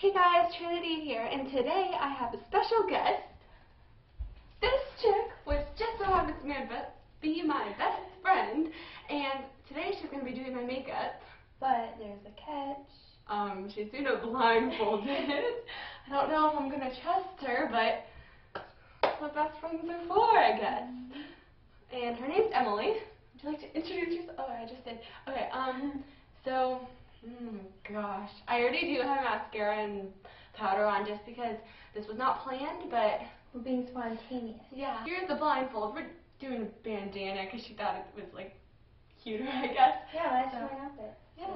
Hey guys, Trinity here, and today I have a special guest. This chick, which just so happens to be my best, be my best friend, and today she's going to be doing my makeup. But there's a catch. Um, she's doing it blindfolded. I don't know if I'm going to trust her, but that's what best friends are for, I guess. And her name's Emily. Would you like to introduce yourself? Oh, I just did. Okay, um, so, oh gosh. I already do have mascara and powder on just because this was not planned, but We're being spontaneous. yeah. Here's the blindfold. We're doing a bandana because she thought it was, like, cuter, I guess. Yeah, that's So- my outfit. Yeah,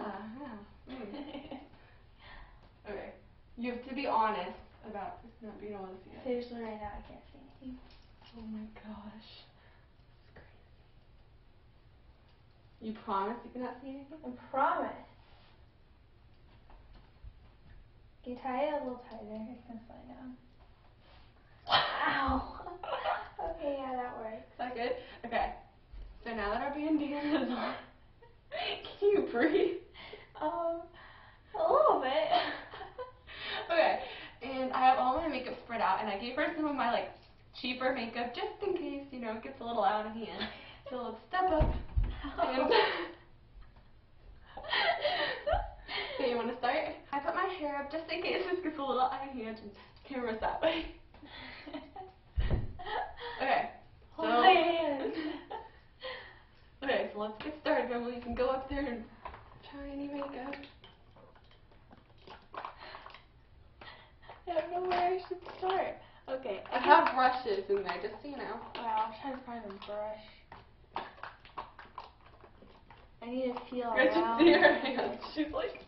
yeah. Mm. Okay. You have to be honest about this not being able to see it. Seriously, right now I can't see anything. Oh my gosh. It's crazy. You promise you cannot see anything? I promise. Can you tie it a little tighter? It's gonna slide down. Ow. okay, yeah, that works. Is that good? Okay. So now that our bandana is on, can you breathe? Um, a little bit. okay. And I have all my makeup spread out, and I gave her some of my like cheaper makeup just in case you know it gets a little out of hand. So let's step up. And okay, you want to start? I put my hair up just in case this gets a little out of hand. And camera's that way. Okay. Hold So- my hand. Okay, so let's get started. Emily, you can go up there and try any makeup. I don't know where I should start. Okay, I have brushes in there, just so you know. Wow, I'm trying to find a brush. I need to feel I just around. see her hands. She's like,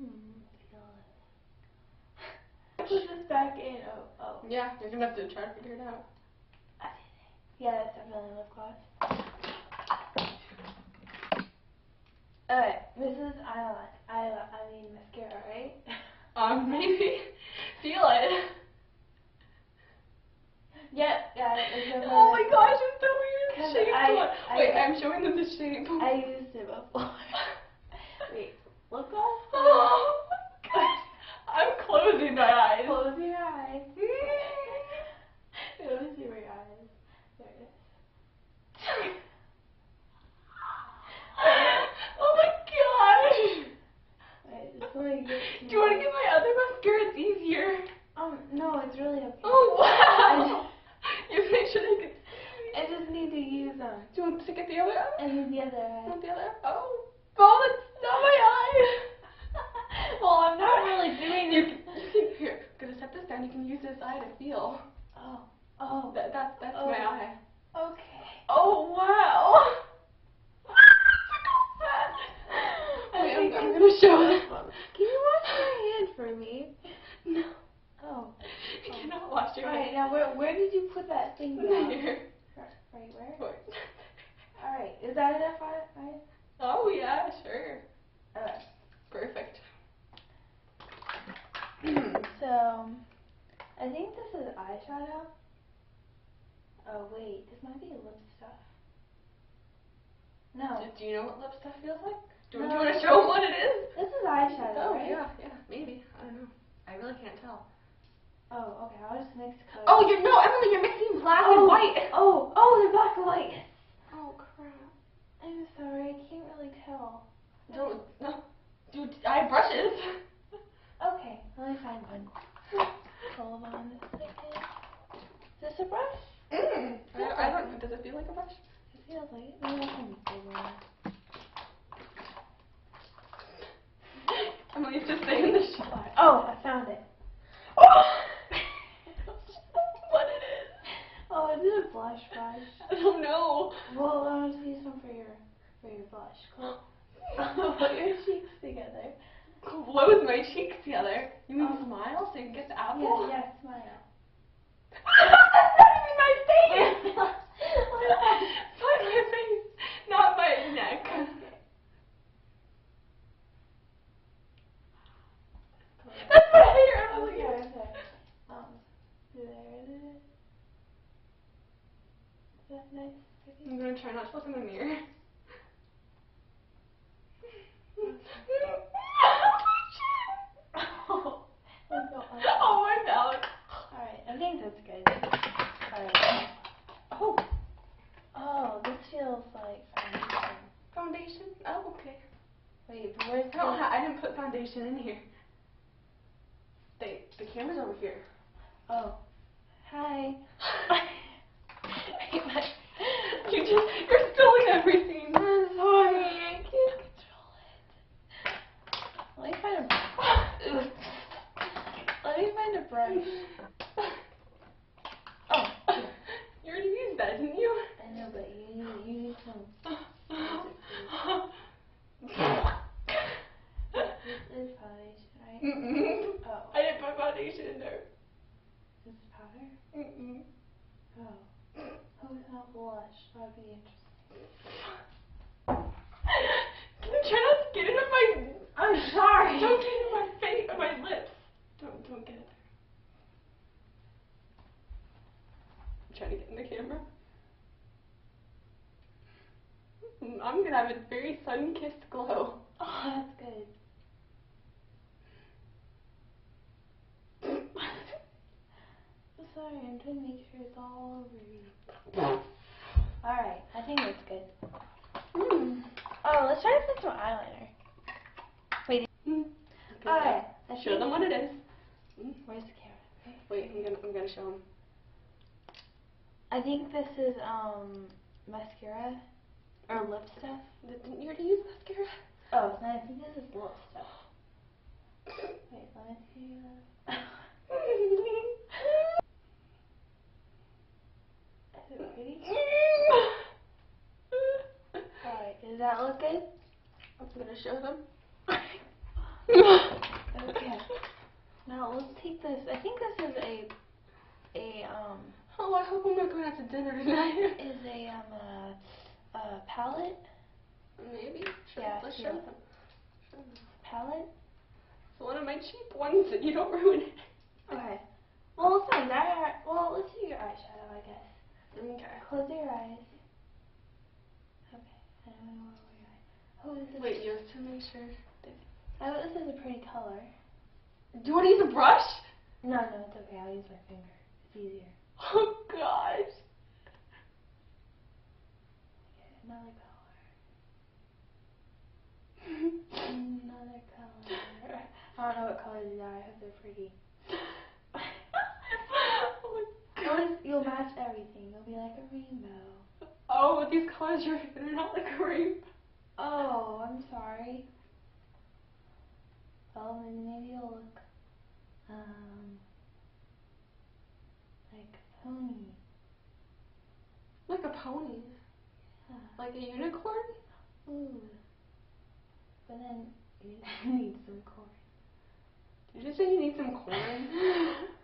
Hmm, Put this back in. Oh, oh. yeah, you're gonna have to try to figure it out. Yeah, that's definitely lip gloss. Alright, this is eyeliner. Eyeliner, I mean mascara, right? Um, maybe feel it. yep, yeah. it's Oh my gosh, it's so weird. Shape I- one. I- Wait, I'm showing them the shape. I used it before. Wait, lip gloss? oh my gosh. I'm closing my eyes. Close your eyes. Let me see where your eye is. There it is. oh my gosh. Wait, just let me get Do you want to get my other mascara? It's easier. Um, no, it's really okay. Oh wow. you make sure they can see. I just need to use them. Do you want to get the other eye? And use the other You eye. want the other? Oh. Oh, that's not my eye. well, I'm not really doing You this. can, you can, here, I'm gonna set this down. You can use this eye to feel. Oh, oh, That, that, that's Oh. my eye. okay. Oh, wow. Wait, I'm, I'm gonna show this. Can you wash your hand for me? No. Oh. You cannot wash your Alright, hands. now where where did you put that thing down? Here. Right where? Wait. Alright, is that enough? Right? Oh, yeah, sure. Perfect. So, I think this is eyeshadow. Oh wait, this might be lip stuff. No, Do, do you know what lip stuff feels like? Do, you- No. do you want to show them what it is? this is eyeshadow, Oh, right? yeah, yeah, maybe. I don't know. I really can't tell. Oh, okay, I'll just mix colors. Oh, you're, no, Emily, you're mixing black oh, and white. Oh, oh, they're black and white. Oh, crap. I'm sorry, I can't really tell. Don't, no. Dude, I have brushes. Okay, let me find one. Hold on a second. Is this a brush? Mm. I, I don't know. Does it feel like a brush? It feels like it. Maybe I can make. Emily's just staying in the shot. Oh, I found it. what it is? Oh, is it a blush brush? I don't know. Well, I want to use some for your for your blush. Cool. Put your cheeks together. Close my cheeks together. You mean Oh. smile so you can get the apple? Yeah, yeah, smile. That's not even my face! Fuck my face, not my neck. That's my hair, Emily. Okay, okay. Um, there it is. Is that nice? I'm gonna try not to look in the mirror. Wait, but where's I don't the? ha- I didn't put foundation in here. They, the camera's over here. Oh, hi. You just, you're spilling everything. I'm sorry, I can't control it. Let me find a. Let me find a brush. Oh. You already used that, didn't you? I know, but you need you need some. This is foundation, right? Mm-mm. Oh, I didn't put foundation in there. this powder. Mm-mm. Oh, who's not blush? That'd be interesting. Can you try not to get it on my? I'm sorry. Don't get it in my face, on my lips. Don't, don't get it there. I'm trying to get in the camera. I'm gonna have a very sun-kissed glow. Oh, that's good. I'm sorry, I'm trying to make sure it's all over you. Alright, I think that's good. Mm. Oh, let's try to put some eyeliner. Mm. Alright, I Show them what it is. Mm. Where's the camera? Okay. Wait, I'm gonna, I'm gonna show them. I think this is um mascara or lip stuff. Didn't you already use mascara? Oh, no, I think this is lip stuff. Wait, let me see. Is? Alright, does that look good? I'm gonna show them. Okay. Now let's take this. I think this is a a um Oh, I hope I'm not going out to dinner tonight. is a um a, uh palette Maybe. Sure, Yeah, let's show them. Show them. palette. It's one of my cheap ones that you don't ruin it. Okay. Well, it's fine. That, well, let's do your eyeshadow, I guess. Okay. Close your eyes. Okay. I don't know where your eyes. Oh, this. Wait, you have to make sure. Oh, this is a pretty color. Do you want to use a brush? No, no, it's okay. I'll use my finger. It's easier. Oh gosh. Okay, another color. Another color. I don't know what colors these are. I hope they're pretty. You'll match everything. You'll be like a rainbow. Oh, with these colors you're they're not like a rainbow. Oh, I'm sorry. Well, then maybe you'll look, um, like a pony. Like a pony. Yeah. Like a unicorn? Ooh. But then you need some corn. Did you say you need some corn?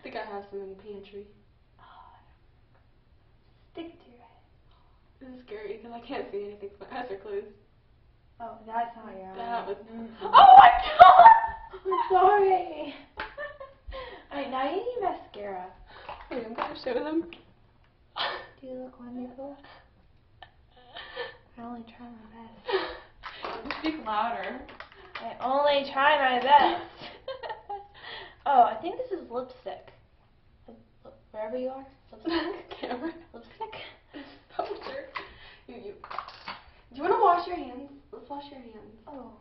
I think I have some in the pantry. Oh, stick it to your head. This is scary because I can't see anything. My eyes are closed. Oh, that's not your That was. Mm. Oh my god! I'm sorry. Alright, now you need mascara. Wait, I'm gonna show them. Do you look wonderful? I only try my best. Speak louder. I only try my best. Oh, I think this is lipstick. Lip- lip- Wherever you are, lipstick. Camera. lipstick. Sure. You, you. Do you want to wash your hands? Let's wash your hands. Oh,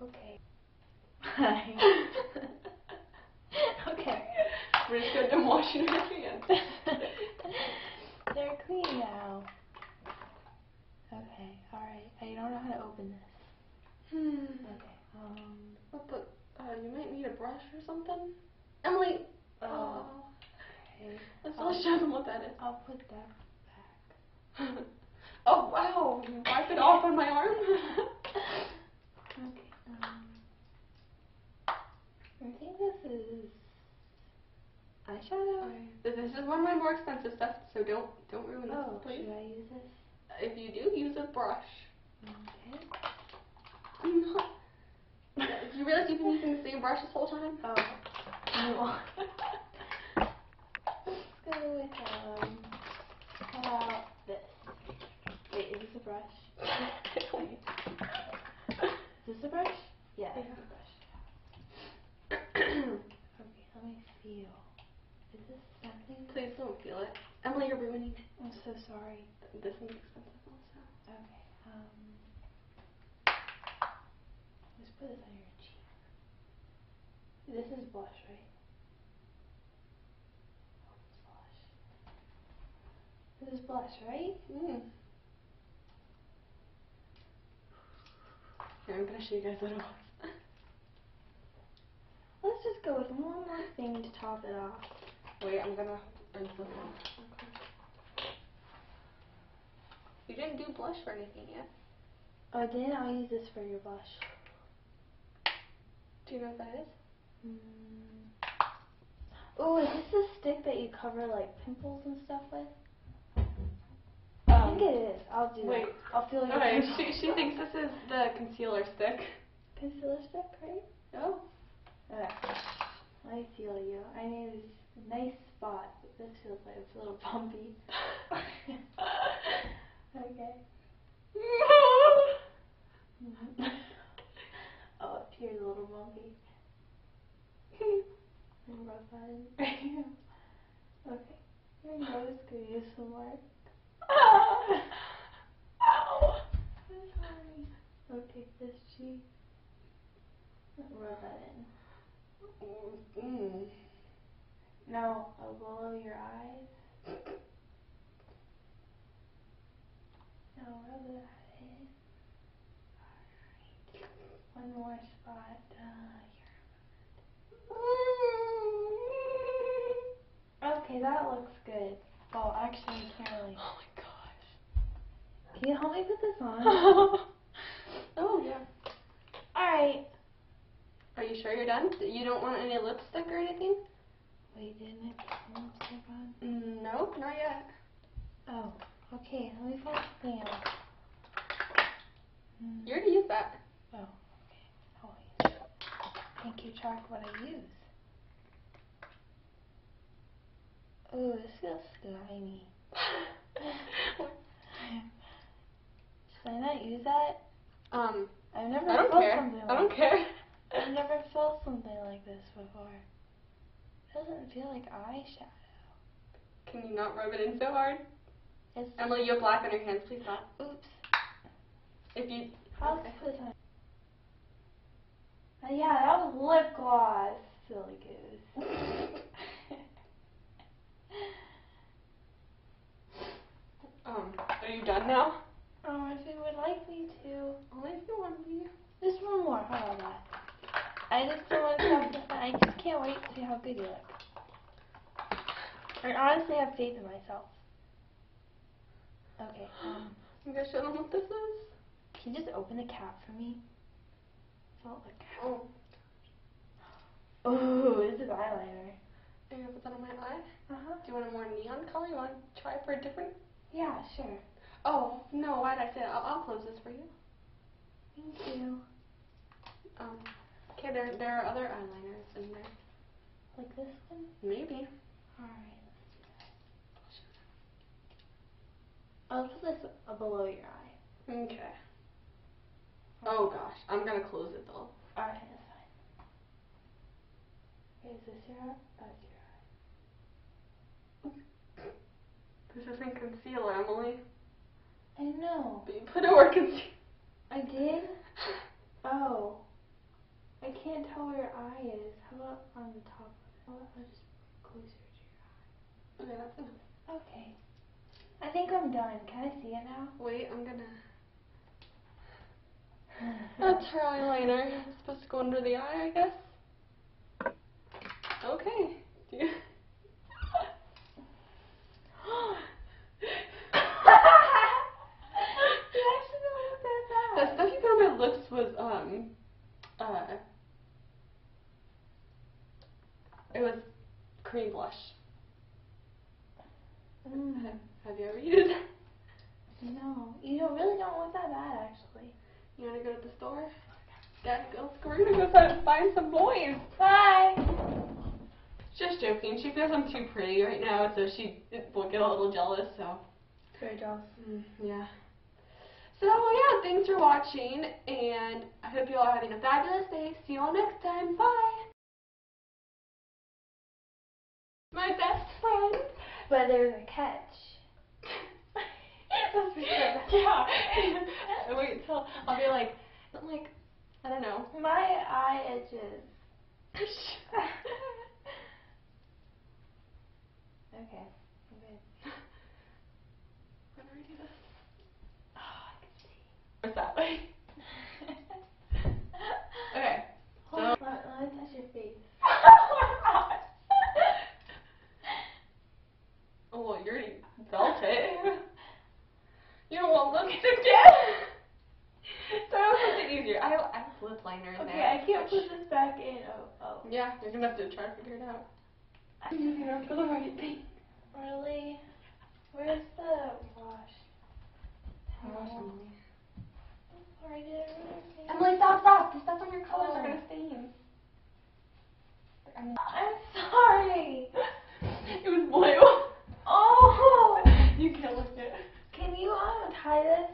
okay. Hi. okay. We're just gonna do washing your hands. They're clean now. Okay, alright. I don't know how to open this. Hmm. Okay. Um. What the? Uh, you might need a brush or something. Emily. Oh. Okay. Let's I'll, show them what that is. I'll put that back. oh wow! You wipe it off on my arm. Okay. Um. I think this is eyeshadow. This this is one of my more expensive stuff, so don't don't ruin this, Oh, please. should I use this? If you do, use a brush. Okay. I'm not. Do you realize you've been using the same brush this whole time? Oh. No. Let's go with um. How about this? Wait, is this a brush? Wait. Is this a brush? Yeah, it's a brush. Okay, let me feel. Is this something? Please don't feel it. Emily, you're ruining it. I'm so sorry. This one's expensive also. Okay. Um. Put this on your cheek. This is blush, right? Oh, it's blush. This is blush, right? Mm. Here, I'm gonna show you guys what it was. Let's just go with one more thing to top it off. Wait, I'm gonna rinse this off. You didn't do blush or anything yet. Oh, I didn't. I'll use this for your blush. Do you know what that is? Mm. Oh, is this the stick that you cover like pimples and stuff with? I think it is. I'll do wait. it. I'll feel your Okay, she, she thinks this is the concealer stick. Concealer stick, right? No. Okay. I feel you. I need a nice spot. This feels like it's a little bumpy. okay. oh, here's a little bumpy. And rub that in. okay. Your nose could use some work. Ow! I'm sorry. I'll take this cheek. Rub that in. Mm. Now, uh, below your eyes. Now rub that in. Alright. One more spot. Uh, Okay, that looks good. Well, actually, I can't really. Oh my gosh. Can you help me put this on? oh yeah. Alright. Are you sure you're done? You don't want any lipstick or anything? Wait, didn't I put lipstick on? Nope, not yet. Oh, okay. Let me find something else. Hmm. You already used that. Oh, okay. It. Can't keep track what I use. Oh, this feels slimy. Should I not use that? um, I've never I don't felt care. something I like don't care. I've never felt something like this before. It doesn't feel like eyeshadow. Can you not rub it in so hard? It's Emily, you have black on your hands. Please stop. oops. If you. I'll Okay. put on. Uh, yeah, that was lip gloss. Silly goose. um, are you done now? oh, if you would like me to. Only if you want me. Just one more. How about that? I just don't want to stop this. I just can't wait to see how good you look. I honestly have faith in myself. Okay. Um, You guys show them what this is? can you just open the cap for me? The cap. Oh. Oh, this is eyeliner. Are you gonna put that on my eye? Uh huh. Do you want a more neon color? You want to try for a different? Yeah, sure. Oh no! Did I say that? I'll, I'll close this for you. Thank you. Um. Okay, there there are other eyeliners in there. Like this one? Maybe. Alright, let's do that. I'll put this uh, below your eye. Okay. Oh gosh, I'm gonna close it though. Alright, that's fine. Is this your eye? That's your eye. Isn't concealer, Emily. I know. But you put it where concealer. I did? Oh. I can't tell where your eye is. How about on the top? How about I'll just closer to Okay, that's enough. your eye? Okay. I think I'm done. Can I see it now? Wait, I'm gonna. That's her eyeliner. It's supposed to go under the eye, I guess. Okay. Do you actually don't look that The bad. stuff you put on my lips was um uh it was cream blush. Mm. Have you ever used it? No, you don't really don't look that bad actually. You wanna go to the store? Yeah, go. We're gonna go find, find some boys. Bye. Just joking. She feels I'm too pretty right now, so she will get a little jealous. So. Very jealous. Mm, yeah. So yeah, thanks for watching, and I hope you all are having a fabulous day. See you all next time. Bye. My best friend. But there's a catch. Let's be sure. yeah. Wait till I'll be like, I'm like, I don't know. My eye itches. okay. I'm good. When do we do this? Oh, I can see. What's that way? Okay. Hold So- on, let, me touch your face. Oh, oh, well, you already felt it. You don't want to look at it again. so I was it easier. I have, I have lip liner in Okay, there. I can't put this back in. Oh, oh. Yeah, you're gonna have to try to figure it out. I'm using it for the right thing. Really? Where's the wash? Gosh, towel? Emily. I'm sorry, did I really Emily, stop, stop. These stuff on your colors Oh. are gonna stain. I'm- I'm sorry. it was blue. Oh! You can't look at it. Can you um tie this?